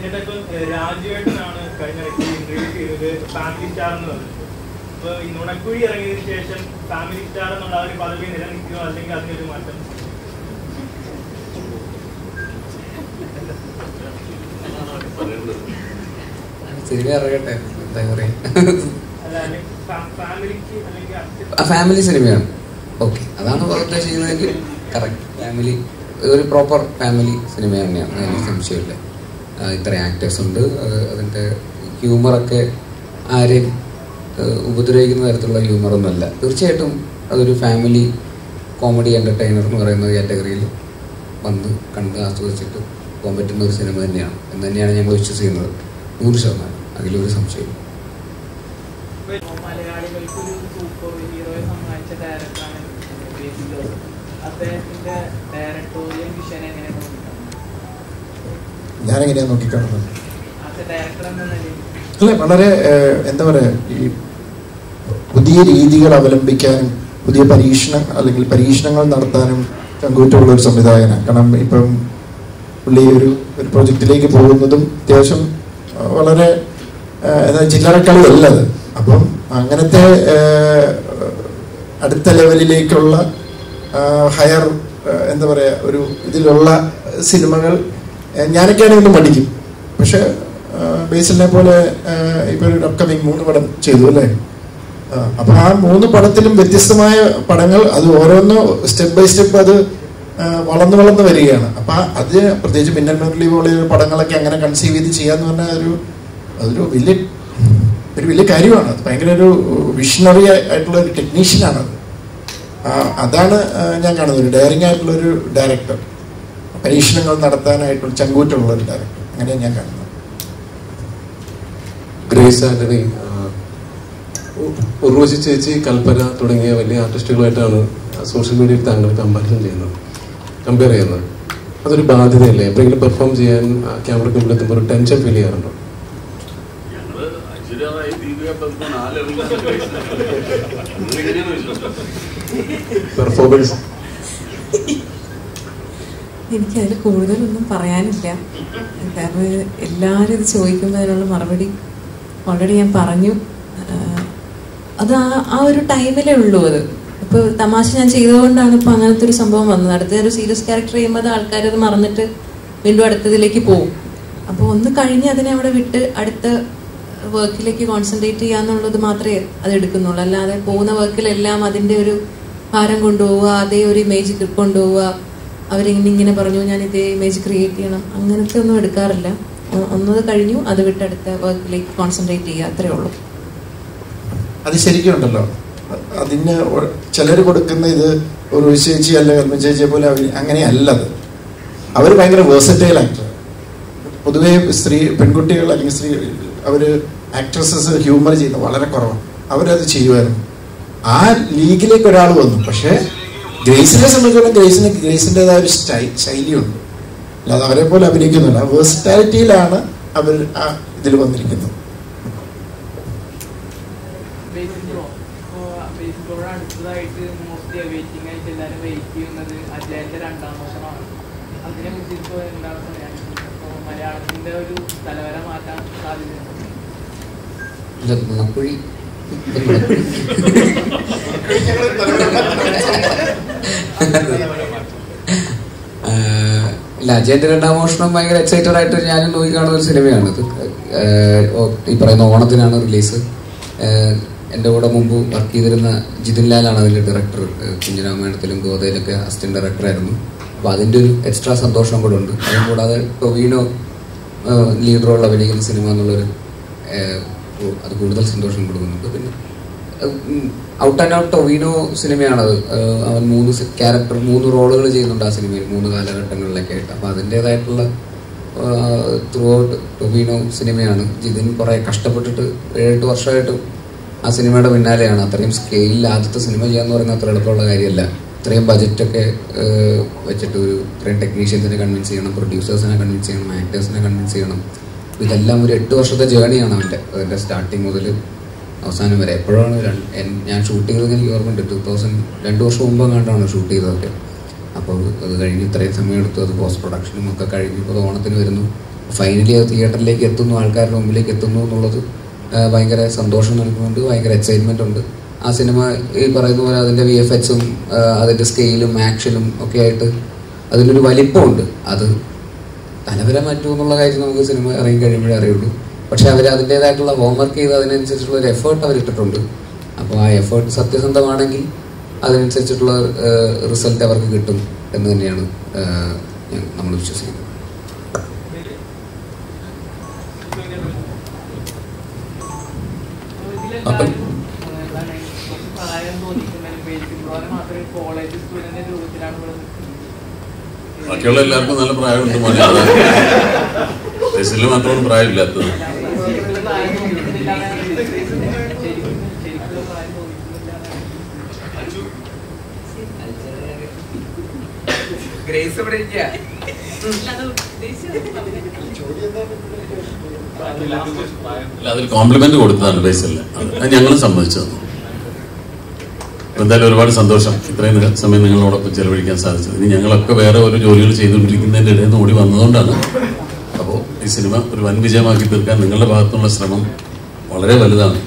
എന്നിട്ട് ഇപ്പം ഏഹ്, രാജുവേട്ടനാണ് കഴിഞ്ഞ ഇടയ്ക്ക് ഇന്റർവ്യൂ ചെയ്തത് ഫാമിലി സ്റ്റാർ എന്ന് പറഞ്ഞത് അപ്പൊ ഈ നുണക്കുഴി ഇറങ്ങിയതിനു ശേഷം ഫാമിലി സ്റ്റാർ എന്നുള്ള ആ ഒരു പദവി നിലനിൽക്കുകയോ അല്ലെങ്കിൽ അതിനൊരു മാറ്റം? സിനിമ ഇറങ്ങട്ടെ എന്താ പറയാ? ഫാമിലി സിനിമയാണ്. ഓക്കെ അതാണ് ഉദ്ദേശിക്കുന്നതെങ്കിൽ കറക്റ്റ് ഫാമിലി ഒരു പ്രോപ്പർ ഫാമിലി സിനിമ തന്നെയാണ് അതിന് സംശയമില്ല. ഇത്ര ആക്ടേഴ്സ് ഉണ്ട്. അതിന്റെ ഹ്യൂമറൊക്കെ ആരെയും ഉപദ്രവിക്കുന്ന തരത്തിലുള്ള ഹ്യൂമറൊന്നുമല്ല തീർച്ചയായിട്ടും അതൊരു ഫാമിലി കോമഡി എന്റർടൈനർ എന്ന് പറയുന്ന കാറ്റഗറിയിൽ വന്ന് കണ്ട് ആസ്വദിച്ചിട്ട് പോകാൻ പറ്റുന്ന ഒരു സിനിമ തന്നെയാണ്. എന്ന് തന്നെയാണ് ഞങ്ങൾ വിശ്വസിക്കുന്നത്. നൂറ് ശതമാനം. അതിലൊരു സംശയം സൂപ്പർ ഹീറോയെ അദ്ദേഹത്തിന്റെ ഡയറക്ടോറിയൽ വിഷൻ എങ്ങനെയാണ്? ഞാനെങ്ങനെയാണ് നോക്കിക്കാണുന്നത് അല്ലെ അല്ല വളരെ എന്താ പറയുക ഈ പുതിയ രീതികൾ അവലംബിക്കാനും പുതിയ പരീക്ഷണം അല്ലെങ്കിൽ പരീക്ഷണങ്ങൾ നടത്താനും ചങ്കൂറ്റമുള്ള ഒരു സംവിധായകനാണ്. കാരണം ഇപ്പം പുള്ളി ഒരു ഒരു പ്രൊജക്റ്റിലേക്ക് പോകുന്നതും അത്യാവശ്യം വളരെ ആ, എന്താ ചില്ലറക്കളിയല്ല അത്. അപ്പം അങ്ങനത്തെ അടുത്ത ലെവലിലേക്കുള്ള ഹയർ എന്താ പറയുക ഒരു ഇതിലുള്ള സിനിമകൾ ഞാനൊക്കെ ആണെങ്കിലും പഠിക്കും പക്ഷെ ബേസിലിനെ പോലെ ഇപ്പോൾ ഇപ്പൊ ഒരു അപ്കമിങ് മൂന്ന് പടം ചെയ്തു അല്ലേ? അപ്പോൾ അപ്പൊ ആ മൂന്ന് പടത്തിലും വ്യത്യസ്തമായ പടങ്ങൾ അത് ഓരോന്ന് സ്റ്റെപ്പ് ബൈ സ്റ്റെപ്പ് അത് വളർന്നു വളർന്നു വരികയാണ്. അപ്പൊ അത് പ്രത്യേകിച്ച് മിന്നൽ മുരളി പോലെയുള്ള പടങ്ങളൊക്കെ അങ്ങനെ കൺസീവ് ചെയ്ത് ചെയ്യാന്ന് പറഞ്ഞാൽ ഒരു അതൊരു വലിയ ഒരു വലിയ കാര്യമാണ്. അത് ഭയങ്കര ഒരു വിഷണറി ആയിട്ടുള്ള ഒരു ടെക്നീഷ്യനാണ് അത്. അതാണ് ഞാൻ കാണുന്നത്. ഒരു ഡയറിംഗ് ആയിട്ടുള്ള ഒരു ഡയറക്ടർ പരീക്ഷണങ്ങൾ നടത്താനായിട്ടുള്ള ചങ്കൂറ്റുള്ള ഒരു ഡയറക്ടർ അങ്ങനെയാണ് ഞാൻ കാണുന്നത്. ഗ്രേസ് ആന്റണി ഉർവശി ചേച്ചി കൽപ്പന തുടങ്ങിയ വലിയ ആർട്ടിസ്റ്റുകളായിട്ടാണ് സോഷ്യൽ മീഡിയയിൽ താങ്കൾ കമ്പാരിസൺ ചെയ്യുന്നത് കമ്പയർ ചെയ്യുന്നത്. അതൊരു ബാധ്യതയല്ലേ? എപ്പോഴെങ്കിലും പെർഫോം ചെയ്യാൻ ക്യാമറയ്ക്ക് മുമ്പിൽ എത്തുമ്പോൾ ഒരു ടെൻഷൻ ഫീൽ ചെയ്യാറുണ്ടോ? ഞങ്ങൾ എനിക്കതിൽ കൂടുതലൊന്നും പറയാനില്ല. കാരണം എല്ലാവരും ഇത് ചോദിക്കുമ്പോൾ മറുപടി ഓൾറെഡി ഞാൻ പറഞ്ഞു. അത് ആ ആ ഒരു ടൈമിലേ ഉള്ളൂ അത്. ഇപ്പോൾ തമാശ ഞാൻ ചെയ്തുകൊണ്ടാണ് ഇപ്പോൾ അങ്ങനത്തെ ഒരു സംഭവം വന്നത്. അടുത്ത ഒരു സീരിയസ് ക്യാരക്ടർ ചെയ്യുമ്പോൾ അത് മറന്നിട്ട് വീണ്ടും അടുത്തതിലേക്ക് പോകും. അപ്പോൾ ഒന്ന് കഴിഞ്ഞ് അതിനെ അവിടെ വിട്ട് അടുത്ത വർക്കിലേക്ക് കോൺസെൻട്രേറ്റ് ചെയ്യാന്നുള്ളത് മാത്രമേ അത് എടുക്കുന്നുള്ളൂ. അല്ലാതെ പോകുന്ന വർക്കിലെല്ലാം അതിന്റെ ഒരു ഭാരം കൊണ്ടുപോവുക അതേ ഒരു ഇമേജ് കൊണ്ടുപോവുക അവരിങ്ങനെ ഇങ്ങനെ പറഞ്ഞു ഞാൻ ഇതേ ഇമേജ് ക്രിയേറ്റ് ചെയ്യണം. അങ്ങനത്തെ ഒന്നും എടുക്കാറില്ല. ഒന്നത് കഴിഞ്ഞു അത് വിട്ട് അടുത്ത വർക്കിലേക്ക് കോൺസെൻട്രേറ്റ് ചെയ്യുക അത്രേ ഉള്ളൂ. അത് ശരിക്കും ഉണ്ടല്ലോ. അതിന് ചിലർ കൊടുക്കുന്ന ഇത് ഒരു ചേച്ചി അല്ല കർമ്മ ചേച്ചിയെ പോലെ അവർ അങ്ങനെയല്ല അത്. അവർ ഭയങ്കര വേഴ്സറ്റൈൽ ആക്ടർ പൊതുവേ സ്ത്രീ പെൺകുട്ടികൾ അല്ലെങ്കിൽ സ്ത്രീ അവർ ആക്ട്രസസ് ഹ്യൂമർ ചെയ്യുന്നത് വളരെ കുറവാണ്. അവരത് ചെയ്യുമായിരുന്നു ആ ലീഗിലേക്ക് ഒരാൾ വന്നു. പക്ഷേ ഗ്രേസിനെ സംബന്ധിച്ചിടത്തോളം ഗ്രേസിന് ഗ്രേസിന്റെതായ ഒരു സ്റ്റൈ ശൈലിയുണ്ട്. അല്ലാതെ അവരെ പോലെ അഭിനയിക്കുന്നില്ല. വേഴ്സിറ്റാലിറ്റിയിലാണ് അവർ ആ ഇതിൽ വന്നിരിക്കുന്നത്. ബേസിൽ ഇല്ല, അജയന്റെ രണ്ടാം മോഷണം ഭയങ്കര എക്സൈറ്റഡ് ആയിട്ട് ഞാനും നോക്കി കാണുന്ന ഒരു സിനിമയാണ് ഈ പറയുന്ന ഓണത്തിനാണ് റിലീസ് എന്റെ കൂടെ മുമ്പ് വർക്ക് ചെയ്തിരുന്ന ജിതിൻ ലാലാണ് അതിന്റെ ഡയറക്ടർ കുഞ്ഞിരാമായണത്തിലും ഗോതയിലൊക്കെ അസിസ്റ്റന്റ് ഡയറക്ടറായിരുന്നു അപ്പോൾ അതിന്റെ ഒരു എക്സ്ട്രാ സന്തോഷം കൂടെ ഉണ്ട്. അതും കൂടാതെ ടൊവീനോ റോൾ അഭിനയിക്കുന്ന സിനിമ എന്നുള്ളൊരു അത് കൂടുതൽ സന്തോഷം കൊടുക്കുന്നുണ്ട്. പിന്നെ ഔട്ട് ആൻഡ് ഔട്ട് ടൊവീനോ സിനിമയാണത് അവൻ മൂന്ന് ക്യാരക്ടർ മൂന്ന് റോളുകൾ ചെയ്യുന്നുണ്ട് ആ സിനിമയിൽ മൂന്ന് കാലഘട്ടങ്ങളിലൊക്കെ ആയിട്ട്. അപ്പോൾ അതിന്റെതായിട്ടുള്ള ത്രൂ ഔട്ട് ടൊവീനോ സിനിമയാണ് ജിതിൻ കുറേ കഷ്ടപ്പെട്ടിട്ട് ഏഴെട്ട് വർഷമായിട്ട് ആ സിനിമയുടെ പിന്നാലെയാണ്. അത്രയും സ്കെയിലിൽ ആദ്യത്തെ സിനിമ ചെയ്യാന്ന് പറയുന്നത് അത്ര എളുപ്പമുള്ള കാര്യമല്ല. ഇത്രയും ബജറ്റൊക്കെ വെച്ചിട്ട് ഒരു ഇത്രയും ടെക്നീഷ്യൻസിനെ കൺവിൻസ് ചെയ്യണം പ്രൊഡ്യൂസേഴ്സിനെ കൺവിൻസ് ചെയ്യണം ആക്ടേഴ്സിനെ കൺവിൻസ് ചെയ്യണം. ഇതെല്ലാം ഒരു എട്ട് വർഷത്തെ ജേണിയാണ് അവന്റെ. അതിന്റെ സ്റ്റാർട്ടിങ് മുതൽ അവസാനം വരെ. എപ്പോഴാണ് ഞാൻ ഷൂട്ട് ചെയ്തത് എനിക്ക് ഓർമ്മയുണ്ട്. ടു തൗസൻഡ് രണ്ട് വർഷം മുമ്പ് കണ്ടാണ് ഷൂട്ട് ചെയ്തതൊക്കെ. അപ്പോൾ അത് കഴിഞ്ഞ് ഇത്രയും സമയം എടുത്തു. അത് പോസ്റ്റ് പ്രൊഡക്ഷനും ഒക്കെ കഴിഞ്ഞ് ഇപ്പോൾ ഓണത്തിന് വരുന്നു. ഫൈനലി അത് തിയേറ്ററിലേക്ക് എത്തുന്നു. ആൾക്കാരുടെ മുമ്പിലേക്ക് എത്തുന്നു എന്നുള്ളത് ഭയങ്കര സന്തോഷം നൽകുന്നുണ്ട്. ഭയങ്കര എക്സൈറ്റ്മെന്റ് ഉണ്ട്. ആ സിനിമ ഈ പറയുന്ന പോലെ അതിന്റെ വി എഫ് എക്സും അതിന്റെ സ്കെയിലും ആക്ഷനും ഒക്കെ ആയിട്ട് അതിനൊരു വലിപ്പമുണ്ട്. അത് തലവരെ മാറ്റുമെന്നുള്ള കാര്യം നമുക്ക് സിനിമ ഇറങ്ങി കഴിയുമ്പോഴേ അറിയുള്ളൂ. പക്ഷെ അവർ അതിന്റെതായിട്ടുള്ള ഹോംവർക്ക് ചെയ്ത് അതിനനുസരിച്ചുള്ള ഒരു എഫേർട്ട് അവർ ഇട്ടിട്ടുണ്ട്. അപ്പോൾ ആ എഫേർട്ട് സത്യസന്ധമാണെങ്കിൽ അതിനനുസരിച്ചിട്ടുള്ള റിസൾട്ട് അവർക്ക് കിട്ടും എന്ന് തന്നെയാണ് ഞാൻ നമ്മൾ വിശ്വസിക്കുന്നത്. ബാക്കിയുള്ള എല്ലാവർക്കും നല്ല പ്രായമുണ്ട് മോനെ. ബസ്സിൽ മാത്രമാണ് പ്രായമില്ലാത്തത് ശരിക്കും പ്രായം തോന്നിക്കുന്നില്ല ശരിക്കും ശരിക്കും പ്രായം തോന്നിക്കുന്നില്ല ഗ്രേസ് ഇവിടെ അതിൽ കോംപ്ലിമെന്റ് കൊടുത്തതാണ് ബേസിൽ അത് ഞങ്ങളും സമ്മതിച്ചു തന്നു. എന്തായാലും ഒരുപാട് സന്തോഷം. ഇത്രയും സമയം നിങ്ങളോടൊപ്പം ചെലവഴിക്കാൻ സാധിച്ചത്. ഇനി ഞങ്ങളൊക്കെ വേറെ ഓരോ ജോലികൾ ചെയ്തുകൊണ്ടിരിക്കുന്നതിന്റെ ഇടയിൽ നിന്ന് ഓടി വന്നതുകൊണ്ടാണ്. അപ്പോൾ ഈ സിനിമ ഒരു വൻ വിജയമാക്കി തീർക്കാൻ നിങ്ങളുടെ ഭാഗത്തുള്ള ശ്രമം വളരെ വലുതാണ്.